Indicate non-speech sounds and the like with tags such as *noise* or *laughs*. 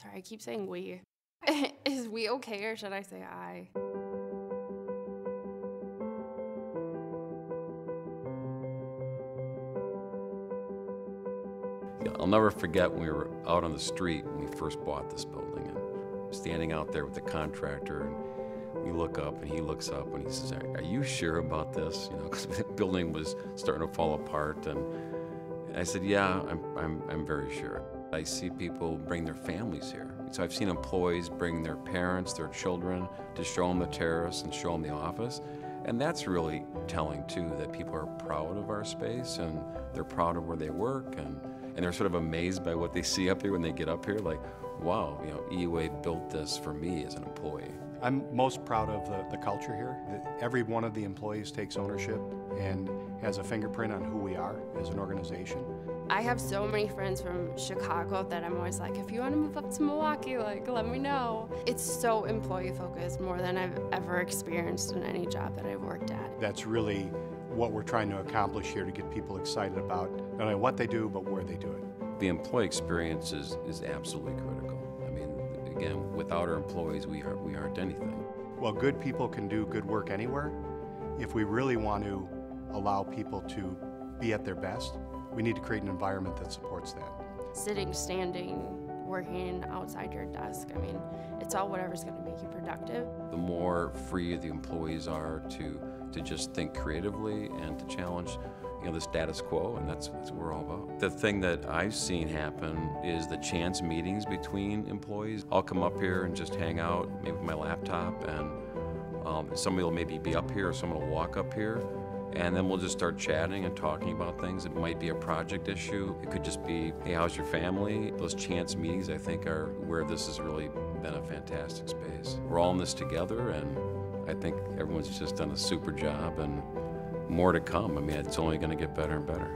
Sorry, I keep saying we. *laughs* Is we okay or should I say I? I'll never forget when we were out on the street when we first bought this building and standing out there with the contractor and we look up and he looks up and he says, Are, you sure about this? You know, *laughs* because the building was starting to fall apart and I said, Yeah, I'm, I'm, I'm very sure. I see people bring their families here. So I've seen employees bring their parents, their children to show them the terrace and show them the office. And that's really telling too, that people are proud of our space and they're proud of where they work and, and they're sort of amazed by what they see up here when they get up here, like, wow, you know, EUA built this for me as an employee. I'm most proud of the, the culture here. Every one of the employees takes ownership and has a fingerprint on who we are as an organization. I have so many friends from Chicago that I'm always like, if you want to move up to Milwaukee, like, let me know. It's so employee focused, more than I've ever experienced in any job that I've worked at. That's really what we're trying to accomplish here to get people excited about not only what they do, but where they do it. The employee experience is, is absolutely critical. I mean, again, without our employees, we, are, we aren't anything. Well, good people can do good work anywhere. If we really want to allow people to be at their best, we need to create an environment that supports that. Sitting, standing, working outside your desk, I mean, it's all whatever's going to make you productive. The more free the employees are to, to just think creatively and to challenge you know, the status quo, and that's, that's what we're all about. The thing that I've seen happen is the chance meetings between employees. I'll come up here and just hang out, maybe with my laptop, and um, somebody will maybe be up here, or someone will walk up here, and then we'll just start chatting and talking about things. It might be a project issue. It could just be, hey, how's your family? Those chance meetings, I think, are where this has really been a fantastic space. We're all in this together, and I think everyone's just done a super job, and more to come. I mean, it's only going to get better and better.